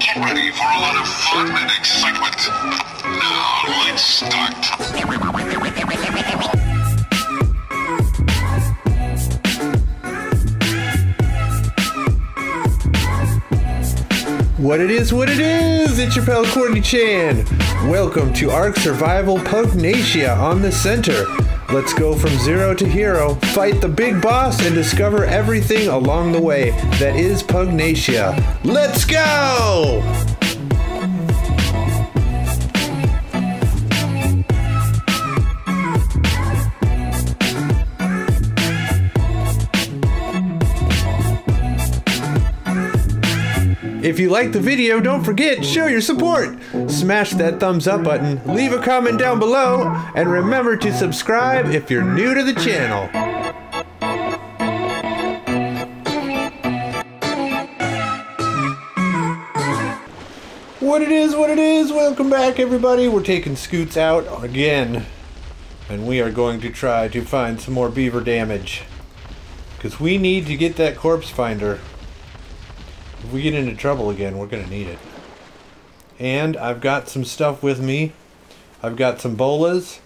Get ready for a lot of fun and excitement. Now, let's start. What it is, what it is! It's your pal Kortniechan. Welcome to Ark Survival Pugnacia on the Center. Let's go from zero to hero, fight the big boss, and discover everything along the way that is Pugnacia. Let's go! If you like the video, don't forget, show your support. Smash that thumbs up button, leave a comment down below, and remember to subscribe if you're new to the channel. What it is, what it is, welcome back everybody. We're taking Scoots out again. And we are going to try to find some more beaver damage. Because we need to get that corpse finder. If we get into trouble again, we're going to need it. And I've got some stuff with me. I've got some bolas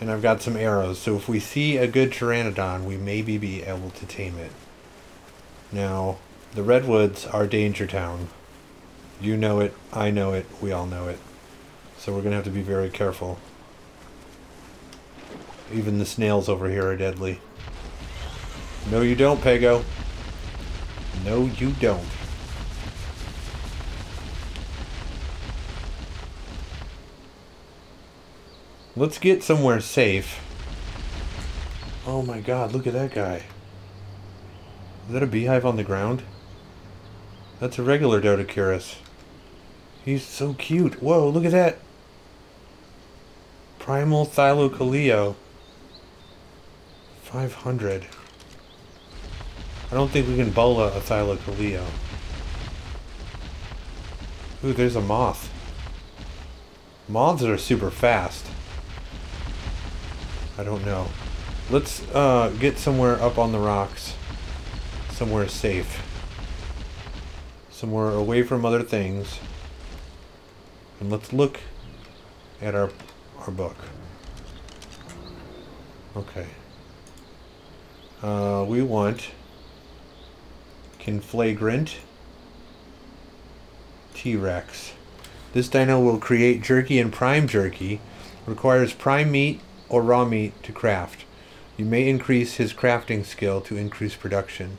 and I've got some arrows. So if we see a good pteranodon, we maybe be able to tame it. Now, the redwoods are danger town. You know it, I know it, we all know it. So we're going to have to be very careful. Even the snails over here are deadly. No, you don't, Pego. No, you don't. Let's get somewhere safe. Oh my god, look at that guy. Is that a beehive on the ground? That's a regular Dodocaris. He's so cute. Whoa, look at that. Primal Thylacoleo. 500. I don't think we can bola a Thylacoleo. Ooh, there's a moth. Moths are super fast. I don't know. Let's uh, get somewhere up on the rocks. Somewhere safe. Somewhere away from other things. And let's look at our our book. Okay. Uh, we want Conflagrant T-Rex. This dino will create jerky and prime jerky. Requires prime meat or raw meat to craft. You may increase his crafting skill to increase production.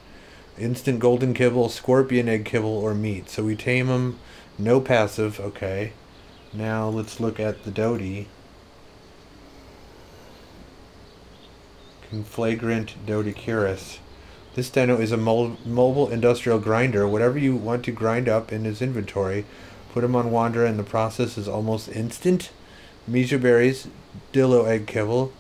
Instant golden kibble, scorpion egg kibble, or meat. So we tame him. No passive. Okay. Now let's look at the Dodie. Conflagrant Dodocaris. This dino is a mobile industrial grinder. Whatever you want to grind up in his inventory, put him on Wander, and the process is almost instant. Mejoberries, Dilo egg kibble,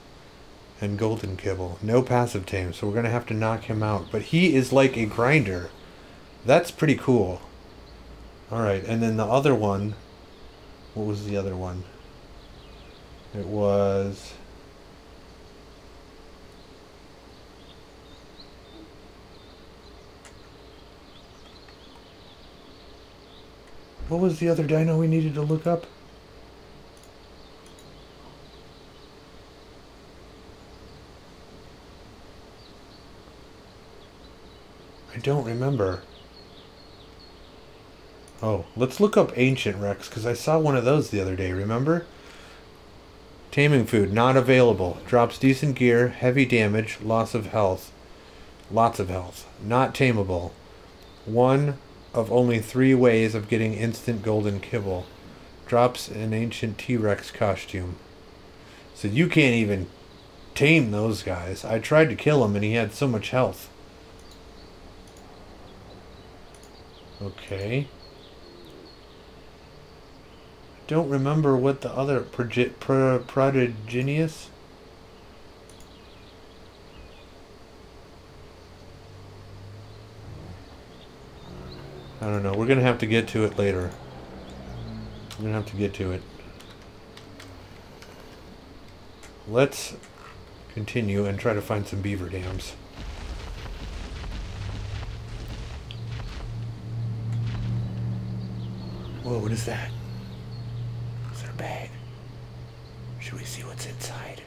and golden kibble. No passive tame, so we're gonna have to knock him out. But he is like a grinder. That's pretty cool. Alright, and then the other one. What was the other one? It was. What was the other dino we needed to look up? Don't remember. Oh, let's look up Ancient Rex, because I saw one of those the other day, remember? Taming food, not available. Drops decent gear, heavy damage, loss of health. Lots of health. Not tameable. One of only three ways of getting instant golden kibble. Drops an ancient T-Rex costume. So you can't even tame those guys. I tried to kill him and he had so much health. Okay. Don't remember what the other proge-. I don't know. We're gonna have to get to it later. We're gonna have to get to it. Let's continue and try to find some beaver dams. Whoa, what is that? Is that a bag? Should we see what's inside?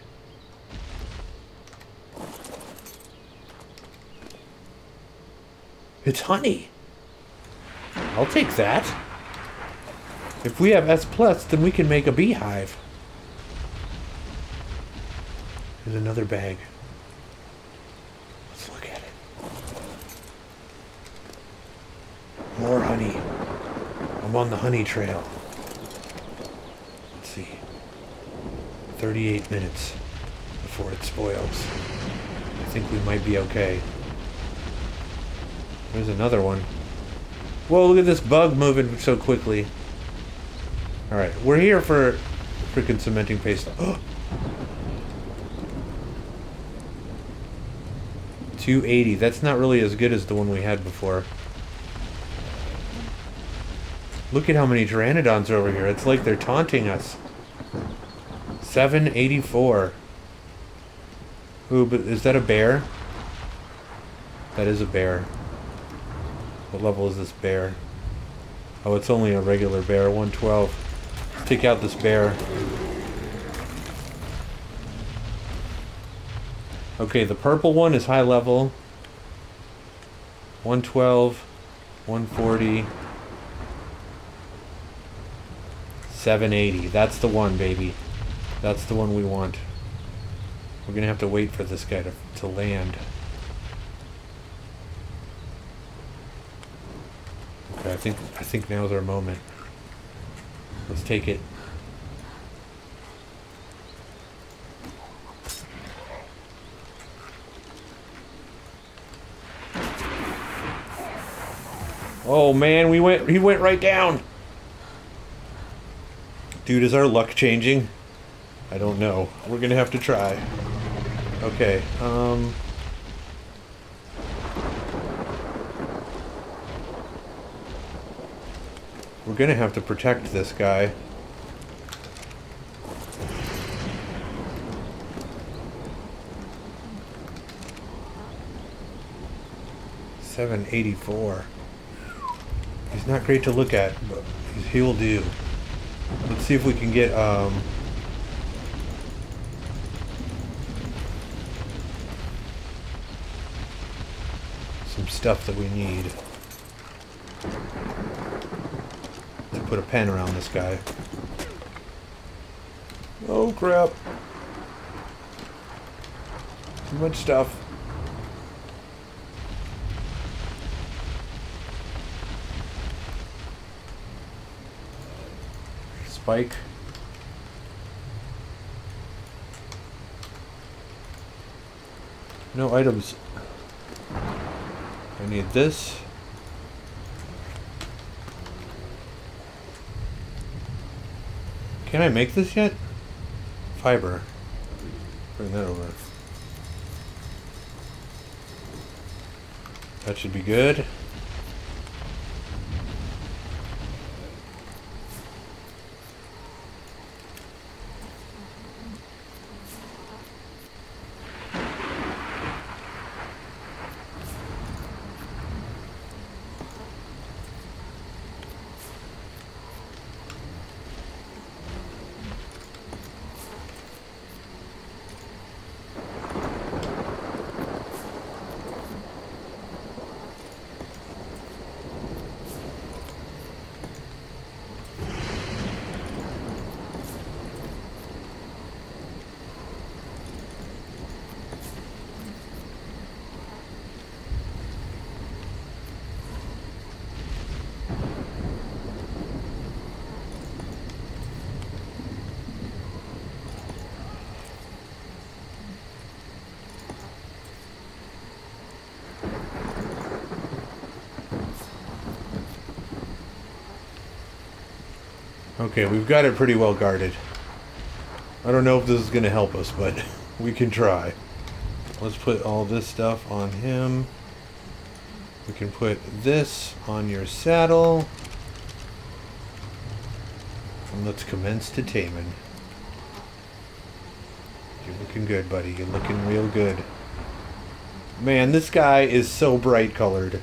It's honey. I'll take that. If we have S plus, then we can make a beehive. There's another bag. Let's look at it. More honey. I'm on the honey trail. Let's see. 38 minutes before it spoils. I think we might be okay. There's another one. Whoa, look at this bug moving so quickly. Alright, we're here for freaking cementing paste. 280. That's not really as good as the one we had before. Look at how many pteranodons are over here. It's like they're taunting us. 784. Ooh, but is that a bear? That is a bear. What level is this bear? Oh, it's only a regular bear. 112. Let's take out this bear. Okay, the purple one is high level. 112, 140, 780. That's the one, baby. That's the one we want. We're gonna have to wait for this guy to, to land. Okay, I think I think now's our moment. Let's take it. Oh man, we went he went right down. Dude, is our luck changing? I don't know. We're gonna have to try. Okay, um... We're gonna have to protect this guy. Seven eighty-four. He's not great to look at, but he'll do. Let's see if we can get, um... Some stuff that we need. To put a pen around this guy. Oh crap. Too much stuff. Spike. No items. I need this. Can I make this yet? Fiber. Bring that over. That should be good. Okay, we've got it pretty well guarded. I don't know if this is going to help us, but we can try. Let's put all this stuff on him. We can put this on your saddle. And let's commence to taming. You're looking good, buddy. You're looking real good. Man, this guy is so bright colored.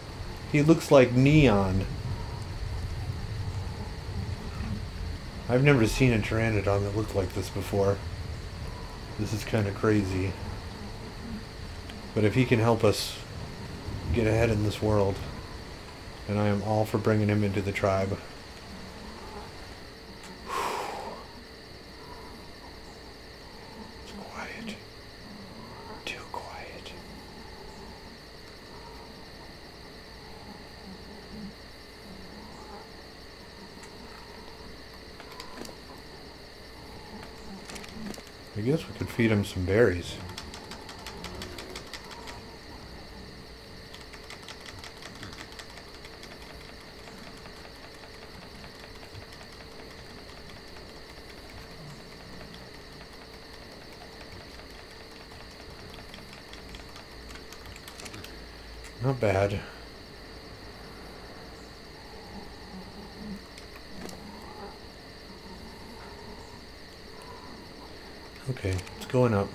He looks like neon. I've never seen a pteranodon that looked like this before. This is kind of crazy. But if he can help us get ahead in this world, then I am all for bringing him into the tribe. It's quiet. Too quiet. I guess we could feed him some berries. Not bad. Okay, going up.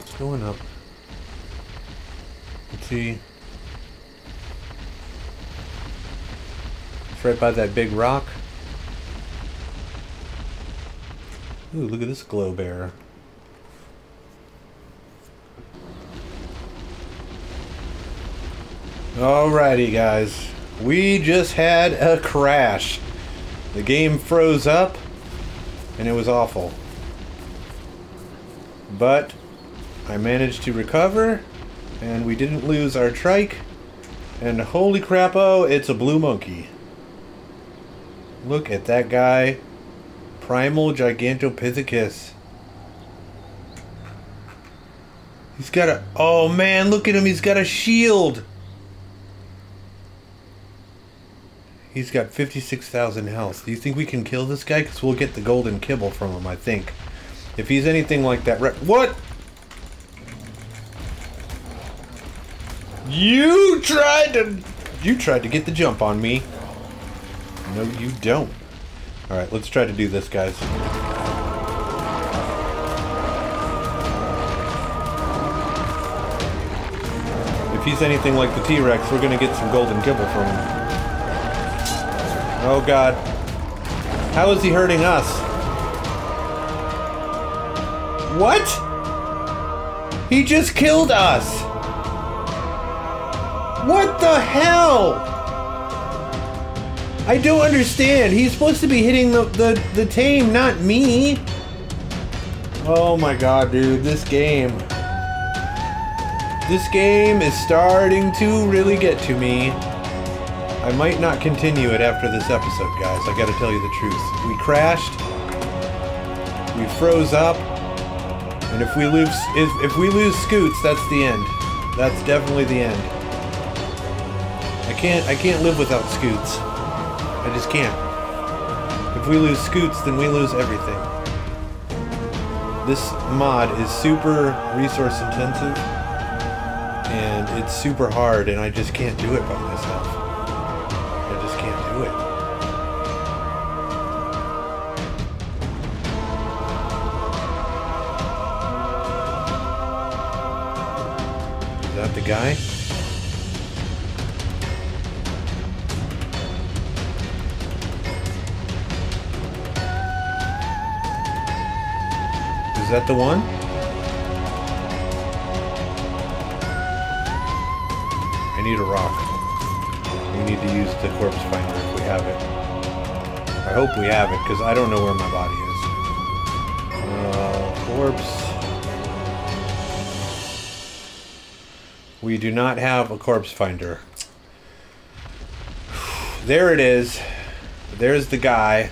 It's going up. Let's see. It's right by that big rock. Ooh, look at this glow bear. Alrighty, guys. We just had a crash. The game froze up, and it was awful. But I managed to recover, and we didn't lose our trike. And holy crap, oh, it's a blue monkey. Look at that guy. Primal Gigantopithecus. He's got a... Oh, man, look at him. He's got a shield. He's got 56,000 health. Do you think we can kill this guy? Because we'll get the golden kibble from him, I think. If he's anything like that... What? You tried to... You tried to get the jump on me. No, you don't. Alright, let's try to do this, guys. If he's anything like the T-Rex, we're gonna get some golden kibble from him. Oh god. How is he hurting us? What? He just killed us! What the hell? I don't understand. He's supposed to be hitting the, the, the tame, not me. Oh my god, dude. This game. This game is starting to really get to me. I might not continue it after this episode, guys. I gotta tell you the truth. We crashed. We froze up. And if we lose if, if we lose Scoots, that's the end. That's definitely the end. I can't I can't live without Scoots. I just can't. If we lose Scoots, then we lose everything. This mod is super resource intensive and it's super hard and I just can't do it by myself. Guy? Is that the one? I need a rock. We need to use the corpse finder if we have it. I hope we have it, because I don't know where my body is. Uh, corpse. We do not have a corpse finder. There it is. There's the guy.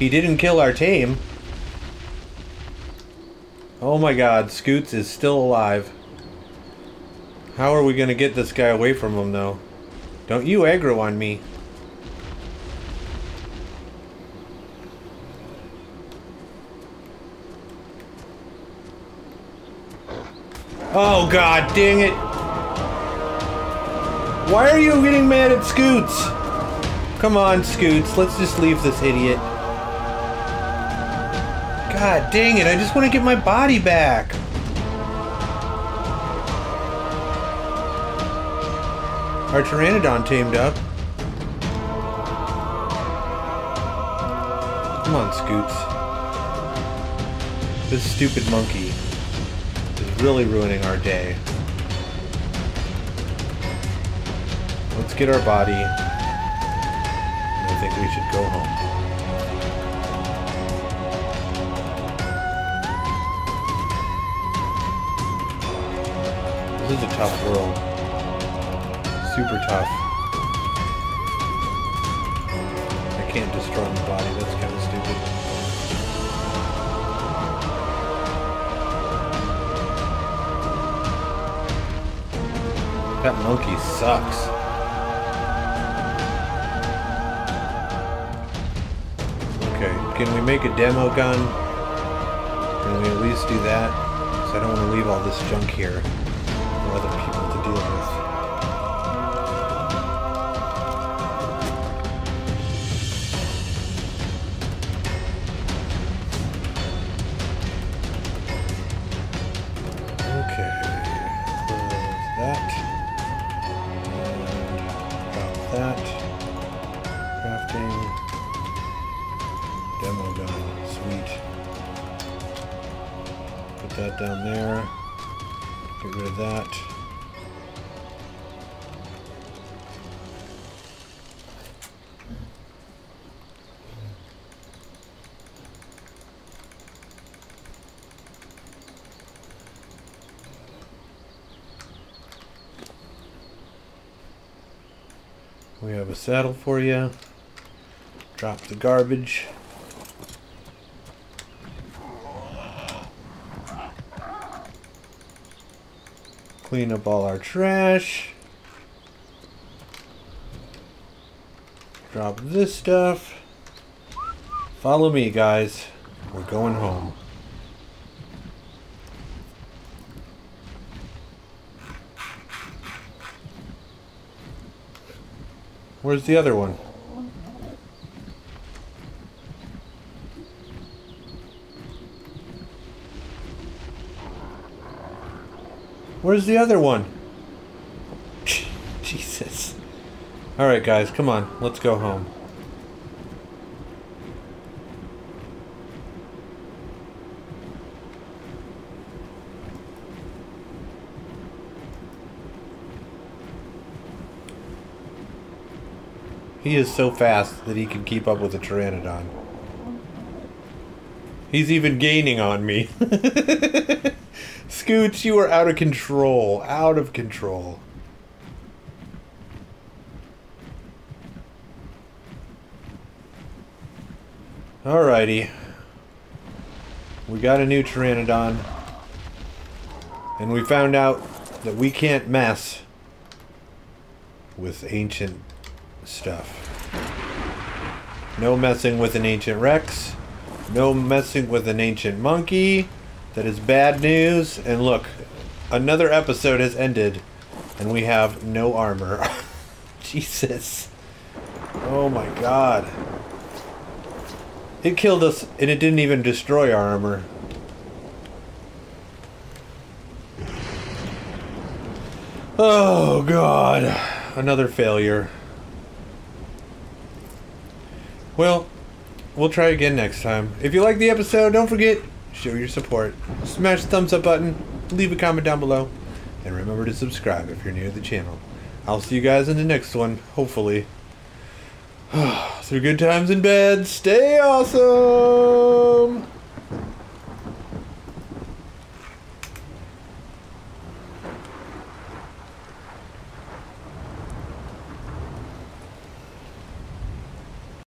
He didn't kill our tame. Oh my god, Scoots is still alive. How are we gonna get this guy away from him, though? Don't you aggro on me. Oh god, dang it! Why are you getting mad at Scoots? Come on, Scoots, let's just leave this idiot. God dang it, I just want to get my body back. Our Pteranodon tamed up. Come on, Scoots. This stupid monkey really ruining our day. Let's get our body. I think we should go home. This is a tough world. Super tough. I can't destroy my body, that's kind of That monkey sucks. Okay, can we make a demo gun? Can we at least do that? Because I don't want to leave all this junk here Crafting. Demo gun, sweet. Put that down there. Get rid of that. We have a saddle for you. Drop the garbage. Clean up all our trash. Drop this stuff. Follow me, guys. We're going home. Where's the other one? Where's the other one? Jesus. Alright, guys, come on. Let's go home. He is so fast that he can keep up with a Pteranodon. He's even gaining on me. Scoots, you are out of control. Out of control. Alrighty. We got a new Pteranodon. And we found out that we can't mess with ancient stuff. No messing with an ancient Rex. No messing with an ancient monkey. That is bad news. And look, another episode has ended, and we have no armor. Jesus. Oh my god. It killed us, and it didn't even destroy our armor. Oh god. Another failure. Well, we'll try again next time. If you like the episode, don't forget, show your support. Smash the thumbs up button, leave a comment down below, and remember to subscribe if you're new to the channel. I'll see you guys in the next one, hopefully. Through good times and bad, stay awesome!